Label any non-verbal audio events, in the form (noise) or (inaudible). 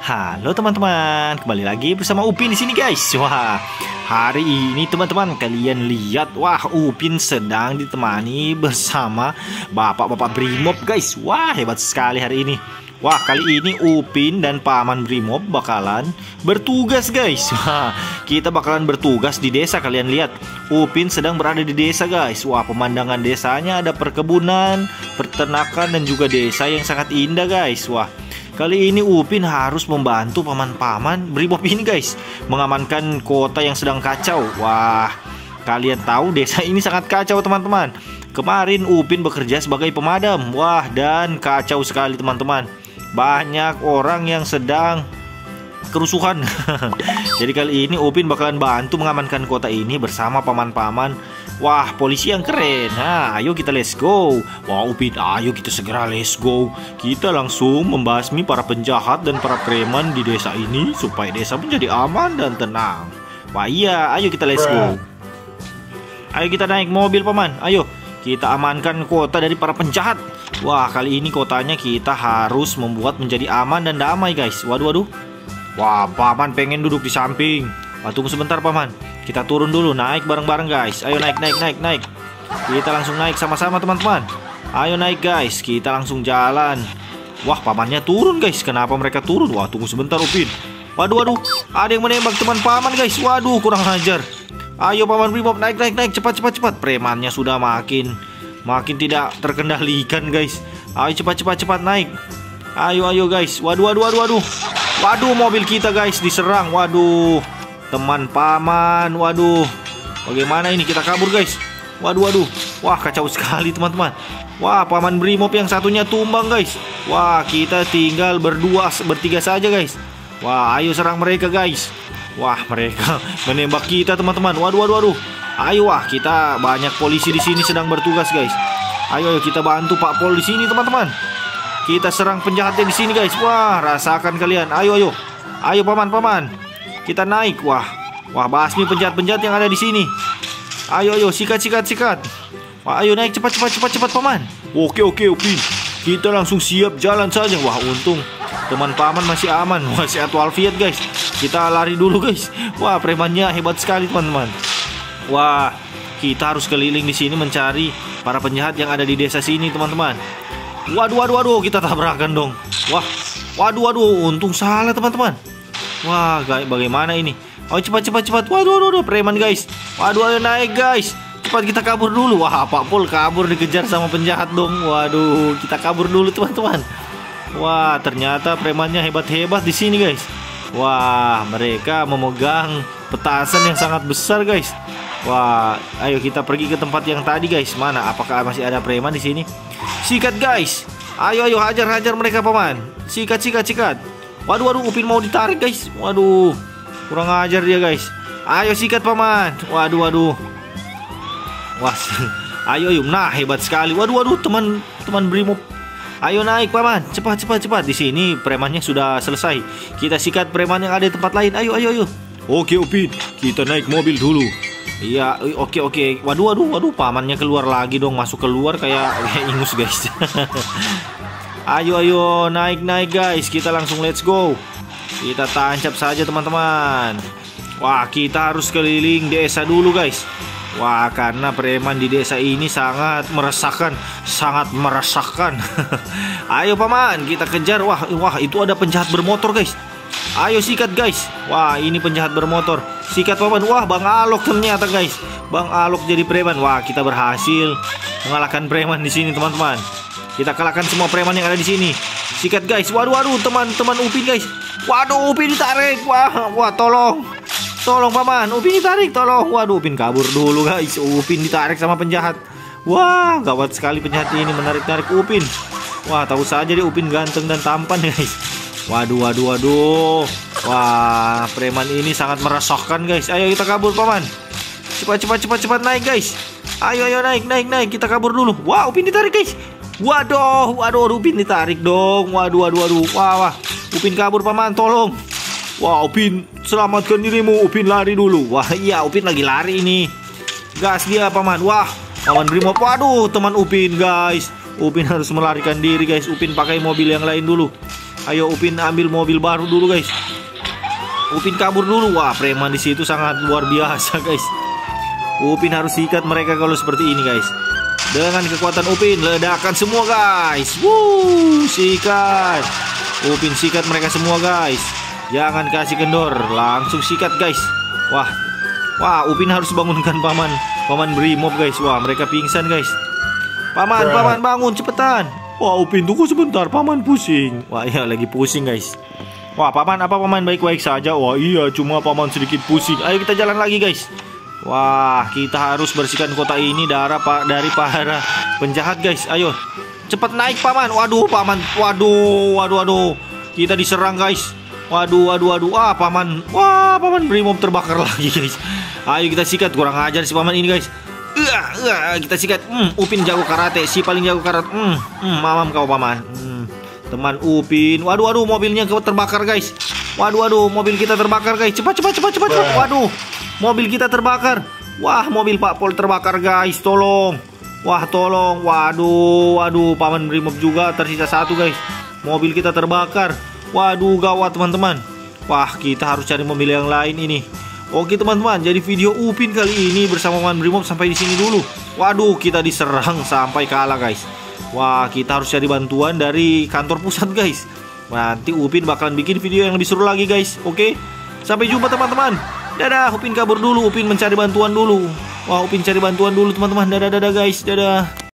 Halo teman-teman, kembali lagi bersama Upin di sini guys. Wah, hari ini teman-teman kalian lihat, wah Upin sedang ditemani bersama bapak-bapak Brimob guys. Wah hebat sekali hari ini. Wah kali ini Upin dan Paman Brimob bakalan bertugas guys. (laughs) Wah kita bakalan bertugas di desa kalian lihat. Upin sedang berada di desa guys. Wah pemandangan desanya ada perkebunan, peternakan dan juga desa yang sangat indah guys. Wah Kali ini Upin harus membantu paman-paman Brimob ini guys. Mengamankan kota yang sedang kacau. Wah kalian tahu desa ini sangat kacau teman-teman. Kemarin Upin bekerja sebagai pemadam. Wah dan kacau sekali teman-teman. Banyak orang yang sedang kerusuhan. (laughs) Jadi kali ini Upin bakalan bantu mengamankan kota ini bersama paman-paman Wah, polisi yang keren. Nah, ayo kita let's go. Wah, Upin, ayo kita segera let's go. Kita langsung membasmi para penjahat dan para preman di desa ini supaya desa menjadi aman dan tenang. Wah, iya, ayo kita let's go. Ayo kita naik mobil, Paman. Ayo, kita amankan kota dari para penjahat. Wah, kali ini kotanya kita harus membuat menjadi aman dan damai, guys. Waduh, waduh. Wah, Paman pengen duduk di samping. Wah, tunggu sebentar, Paman. Kita turun dulu, naik bareng-bareng guys. Ayo naik, naik, naik, naik. Kita langsung naik sama-sama teman-teman. Ayo naik guys, kita langsung jalan. Wah, pamannya turun guys. Kenapa mereka turun? Wah, tunggu sebentar Upin. Waduh, waduh. Ada yang menembak teman paman guys. Waduh, kurang ajar. Ayo paman Brimob naik, naik, naik. Cepat, cepat, cepat. Premannya sudah makin makin tidak terkendalikan guys. Ayo cepat, cepat, cepat naik. Ayo, ayo guys. Waduh, waduh, waduh, waduh. Waduh, mobil kita guys diserang. Waduh teman paman. Waduh bagaimana ini kita kabur guys? Waduh waduh. Wah kacau sekali teman-teman. Wah paman brimob yang satunya tumbang guys. Wah kita tinggal berdua bertiga saja guys. Wah ayo serang mereka guys. Wah mereka (laughs) menembak kita teman-teman. Waduh waduh waduh. Ayo wah kita banyak polisi di sini sedang bertugas guys. Ayo, ayo kita bantu pak pol di sini teman-teman. Kita serang penjahatnya di sini guys. Wah rasakan kalian. Ayo ayo. Ayo paman paman kita naik. Wah, wah basmi penjahat-penjahat yang ada di sini. Ayo, ayo, sikat, sikat, sikat. Wah, ayo naik cepat, cepat, cepat, cepat, paman. Oke, oke, Upin. Kita langsung siap jalan saja. Wah, untung teman paman masih aman. (laughs) Wah, sehat walafiat, guys. Kita lari dulu, guys. Wah, premannya hebat sekali, teman-teman. Wah, kita harus keliling di sini mencari para penjahat yang ada di desa sini, teman-teman. Waduh, waduh, waduh, kita tabrakan dong. Wah, waduh, waduh, untung salah, teman-teman. Wah, guys, bagaimana ini? Oh, cepat cepat cepat. Waduh, waduh, waduh, preman guys. Waduh, ayo naik guys. Cepat kita kabur dulu. Wah, Pak Pol kabur dikejar sama penjahat dong. Waduh, kita kabur dulu teman-teman. Wah, ternyata premannya hebat-hebat di sini guys. Wah, mereka memegang petasan yang sangat besar guys. Wah, ayo kita pergi ke tempat yang tadi guys. Mana? Apakah masih ada preman di sini? Sikat guys. Ayo ayo hajar hajar mereka paman. Sikat sikat sikat. Waduh, waduh, Upin mau ditarik guys. Waduh, kurang ajar dia guys. Ayo sikat paman. Waduh, waduh. Wah, (laughs) ayo, ayo. Nah, hebat sekali. Waduh, waduh, teman teman Brimob. Ayo naik paman. Cepat, cepat, cepat. Di sini premannya sudah selesai. Kita sikat preman yang ada di tempat lain. Ayo, ayo, ayo. Oke, Upin. Kita naik mobil dulu. Iya, oke oke. Waduh waduh waduh pamannya keluar lagi dong, masuk keluar kayak (laughs) kayak ingus guys. (laughs) Ayo ayo naik naik guys. Kita langsung let's go. Kita tancap saja teman-teman. Wah kita harus keliling desa dulu guys. Wah karena preman di desa ini sangat meresahkan Sangat meresahkan. (laughs) Ayo paman kita kejar. Wah wah itu ada penjahat bermotor guys. Ayo sikat guys. Wah ini penjahat bermotor. Sikat paman. Wah Bang Alok ternyata guys. Bang Alok jadi preman. Wah kita berhasil Mengalahkan preman di sini teman-teman kita kalahkan semua preman yang ada di sini. Sikat guys. Waduh waduh teman-teman Upin guys. Waduh Upin ditarik. Wah, wah tolong. Tolong paman, Upin ditarik, tolong. Waduh Upin kabur dulu guys. Upin ditarik sama penjahat. Wah, gawat sekali penjahat ini menarik-narik Upin. Wah, tahu saja dia Upin ganteng dan tampan (laughs) guys. Waduh, waduh, waduh. Wah, preman ini sangat meresahkan guys. Ayo kita kabur paman. Cepat, cepat, cepat, cepat naik guys. Ayo, ayo naik, naik, naik. Kita kabur dulu. Wah, Upin ditarik guys. Waduh, waduh, Upin ditarik dong. Waduh, waduh, waduh. Wah, wah. Upin kabur paman, tolong. Wah, Upin, selamatkan dirimu. Upin lari dulu. Wah, iya, Upin lagi lari ini. Gas dia paman. Wah, paman Brimob. Waduh, teman Upin, guys. Upin harus melarikan diri, guys. Upin pakai mobil yang lain dulu. Ayo Upin ambil mobil baru dulu guys. Upin kabur dulu. Wah, preman di situ sangat luar biasa (laughs) guys. Upin harus sikat mereka kalau seperti ini guys. Dengan kekuatan Upin ledakan semua guys. Wuh, sikat. Upin sikat mereka semua guys. Jangan kasih kendor, langsung sikat guys. Wah, wah Upin harus bangunkan paman, paman Brimob guys. Wah mereka pingsan guys. Paman, paman bangun cepetan. Wah Upin tunggu sebentar, paman pusing. Wah iya lagi pusing guys. Wah paman apa paman baik-baik saja? Wah iya cuma paman sedikit pusing. Ayo kita jalan lagi guys. Wah kita harus bersihkan kota ini darah pak dari para penjahat guys. Ayo cepat naik paman. Waduh paman, waduh, waduh, waduh. Kita diserang guys. Waduh, waduh, waduh. Ah, paman. Wah, paman Brimob terbakar (laughs) lagi, guys. Ayo kita sikat. Kurang ajar si paman ini, guys. Uh, uh, kita sikat. Hmm, Upin jago karate. Si paling jago karate. Hmm, hmm mamam kau paman. Hmm, teman Upin. Waduh, waduh, mobilnya terbakar, guys. Waduh, waduh, mobil kita terbakar, guys. Cepat, cepat, cepat, cepat, cepat. Waduh, mobil kita terbakar. Wah, mobil Pak Pol terbakar, guys. Tolong. Wah, tolong. Waduh, waduh, paman Brimob juga tersisa satu, guys. Mobil kita terbakar. Waduh gawat teman-teman Wah kita harus cari mobil yang lain ini Oke teman-teman jadi video Upin kali ini bersama Man Brimob sampai di sini dulu Waduh kita diserang sampai kalah guys Wah kita harus cari bantuan dari kantor pusat guys Nanti Upin bakalan bikin video yang lebih seru lagi guys. Oke? Sampai jumpa teman-teman. Dadah Upin kabur dulu. Upin mencari bantuan dulu. Wah Upin cari bantuan dulu teman-teman. Dadah dadah guys. Dadah